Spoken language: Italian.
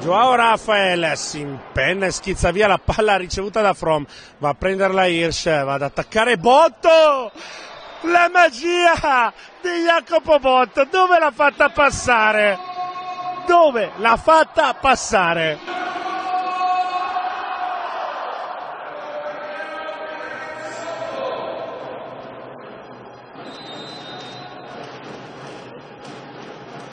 Joao Rafael eh, si impenna e schizza via la palla ricevuta da From, va a prenderla Hirsch, va ad attaccare Botto! La magia di Jacopo Botto, dove l'ha fatta passare? Dove l'ha fatta passare?